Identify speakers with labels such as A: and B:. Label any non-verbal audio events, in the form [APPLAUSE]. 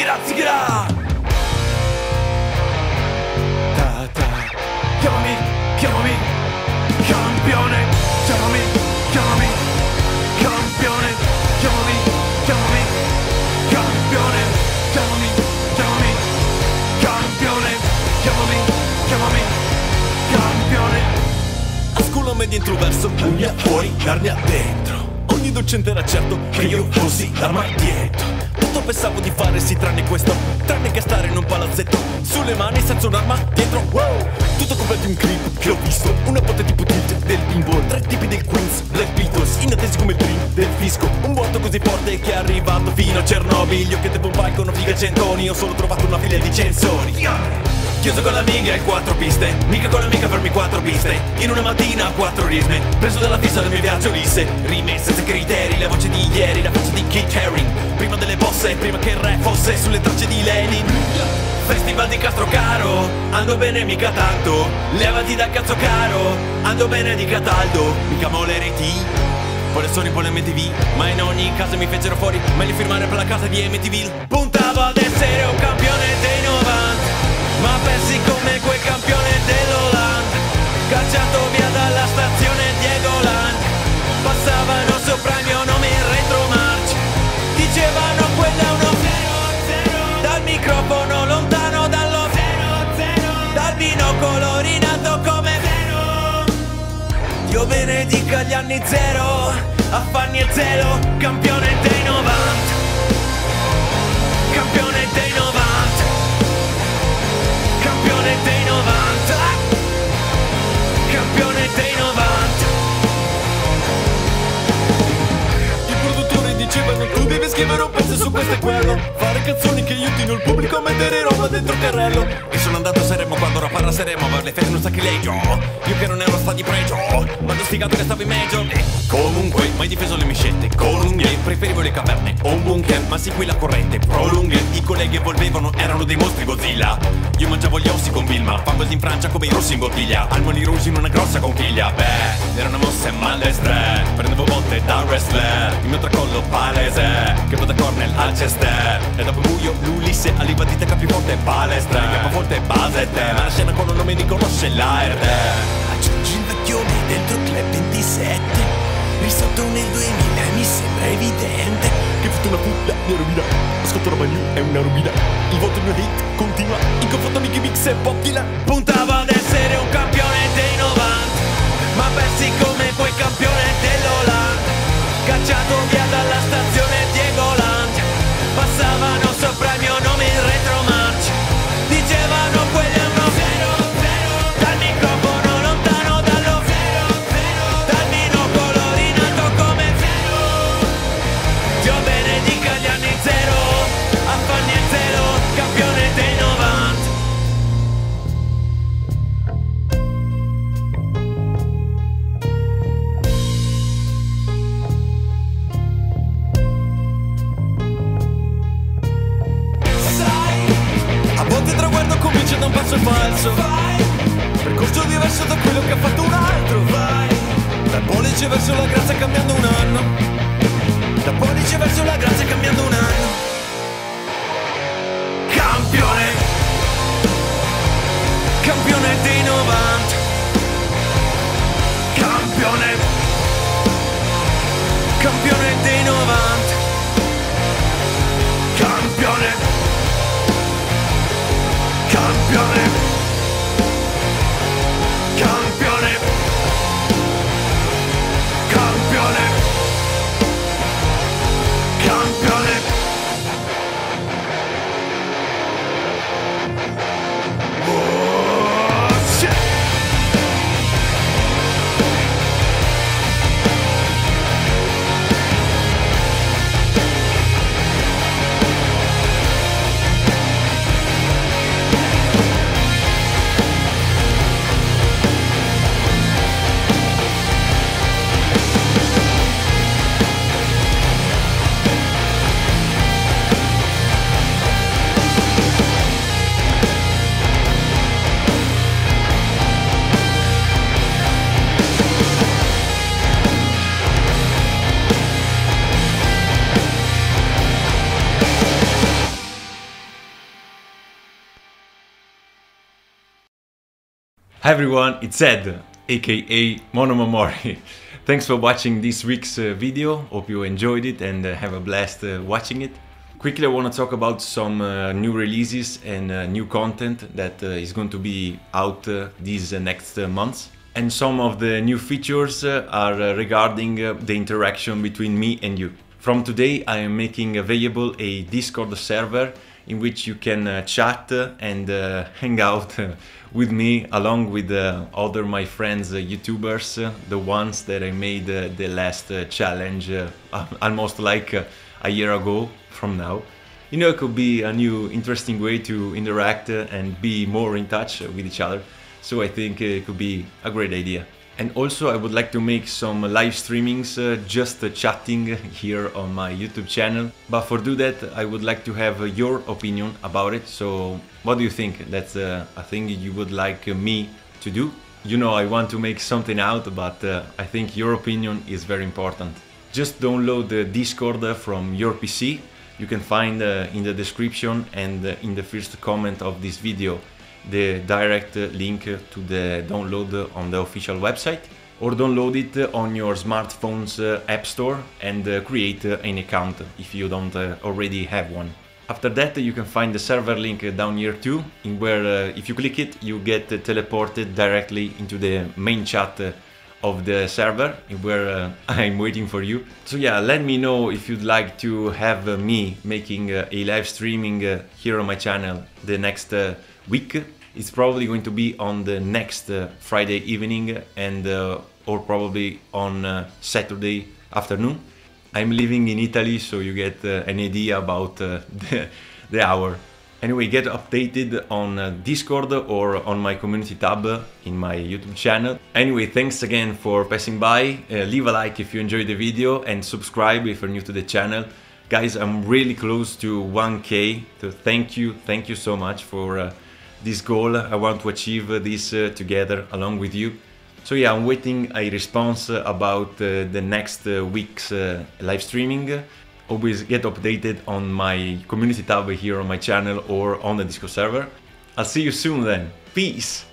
A: zigara, zigara. Ta, ta. Chiamami, chiamami, campione. Chiamami, chiamami, campione. Chiamami, chiamami, campione. Chiamami, chiamami, campione. Chiamami, chiamami, campione.
B: A scuola media Unia fuori, carnia dentro Ogni docente era certo che io fossi l'arma dietro Tutto pensavo di fare sì tranne questo Tranne che stare in un palazzetto Sulle mani senza un'arma dietro. Wow. Tutto colpa di un clip che ho visto Una botte tipo tilt del pinball Tre tipi del Queens, Black Beatles Inattesi come il dream del fisco. Un vuoto così forte che è arrivato fino a Cernobbio Io che devo un con una figa centoni Ho solo trovato una figlia di censori Chiuso con l'amiga e quattro piste. Mica con l'amica farmi quattro piste. In una mattina quattro risme. Preso dalla fissa del mio viaggio Ulisse. Rime senza criteri La voce di ieri, la faccia di Kit Haring. Prima delle bosse, prima che il re fosse Sulle tracce di Lenin. Festival di Castrocaro Ando bene mica tanto. Levati dal cazzo caro. Ando bene di Cataldo Mica moleriti poi le storie poi le MTV Ma in ogni caso mi fecero fuori. Meglio firmare per la casa di MTV Puntavo ad essere un campione dei 90 Ma persi come quel campione dell'Holanda Cacciato via dalla stazione Diego Land Passavano sopra il mio nome in retromarcia Dicevano quello è uno 0 Dal microfono lontano dallo 0 Dal binocolo rinato come 0 Dio benedica gli anni zero Affanni e zelo Campione dei questo e quello. Fare canzoni che aiutino il pubblico a mettere roba dentro il carrello E sono andato a Seremo quando ero a fare a Seremo A le fede un sacrilegio Io che non ero sta di pregio Ma ho sfigato che stavo in major E comunque mai difeso le mie scelte Con un gay preferivo le caverne O un bunker ma seguì la corrente. Prolunghe I colleghi evolvevano erano dei mostri Godzilla. Io mangiavo gli ossi con Vilma Fangosi in Francia come i russi in bottiglia. Almoni russi in una grossa conchiglia. Beh, era una mossa malestre Prendevo botte da wrestler Il mio tracollo palese Che va da cornel al chester. E dopo buio l'Ulisse all'invadita capiforte palestra. Capoforte base te Ma mi conosce l'ARD Aggiungi il vecchione dentro Club 27 Risotto nel 2000 mi sembra evidente Che ho fatto una puttana di rovina. Ascolto roba new è una rubina. Il voto mio hit continua. In confronto Mickey Mix e Bob Dylan Puntavo ad essere un campione dei 90 Ma persi come quel campione dell'Holanda Cacciato via comincia da un passo falso. Percorso diverso da quello che ha fatto un altro. Vai Dal pollice verso la grazia cambiando un anno. Dal pollice verso la grazia cambiando un anno
C: Hi everyone, it's Ed, aka Monomomori. [LAUGHS] Thanks for watching this week's uh, video. Hope you enjoyed it and uh, have a blast uh, watching it. Quickly, I want to talk about some uh, new releases and uh, new content that uh, is going to be out these next months. And some of the new features are regarding the interaction between me and you. From today, I am making available a Discord server in which you can uh, chat and uh, [LAUGHS] hang out with me along with uh, other my friends YouTubers, the ones that I made the last challenge almost like a year ago from now. You know, it could be a new interesting way to interact and be more in touch with each other. So I think it could be a great idea. And also I would like to make some live streamings, uh, just uh, chatting here on my YouTube channel. But for do that, I would like to have uh, your opinion about it. So what do you think? That's uh, a thing you would like uh, me to do? You know, I want to make something out, but uh, I think your opinion is very important. Just download the Discord from your PC. You can find in the description and in the first comment of this video the direct link to the download on the official website or download it on your smartphone's uh, app store and uh, create uh, an account if you don't already have one. After that you can find the server link down here too, in where if you click it you get teleported directly into the main chat of the server where uh, [LAUGHS] I'm waiting for you. So yeah, let me know if you'd like to have uh, me making a live streaming here on my channel the next week. It's probably going to be on the next uh, Friday evening and uh, or probably on uh, Saturday afternoon. I'm living in Italy, so you get uh, an idea about uh, [LAUGHS] the, the hour. Anyway, get updated on uh, Discord or on my community tab in my YouTube channel. Anyway, thanks again for passing by. leave a like if you enjoyed the video and subscribe if you're new to the channel. Guys, I'm really close to 1k, so thank you, thank you so much for this goal. I want to achieve this uh, together along with you. So yeah, I'm waiting a response about uh, the next uh, week's live streaming. Always get updated on my community tab here on my channel or on the Discord server. I'll see you soon then. Peace!